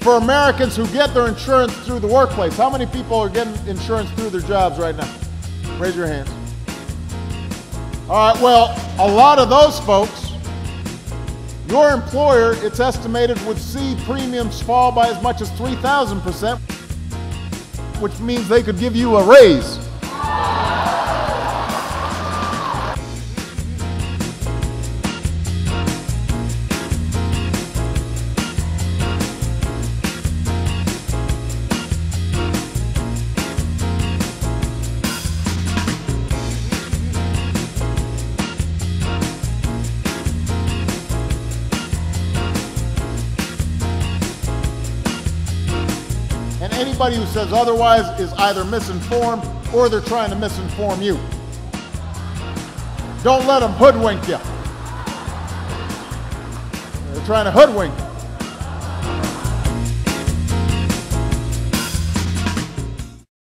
For Americans who get their insurance through the workplace, how many people are getting insurance through their jobs right now? Raise your hands. All right, well, a lot of those folks, your employer, it's estimated, would see premiums fall by as much as 3,000%, which means they could give you a raise. Anybody who says otherwise is either misinformed or they're trying to misinform you. Don't let them hoodwink you. They're trying to hoodwink you.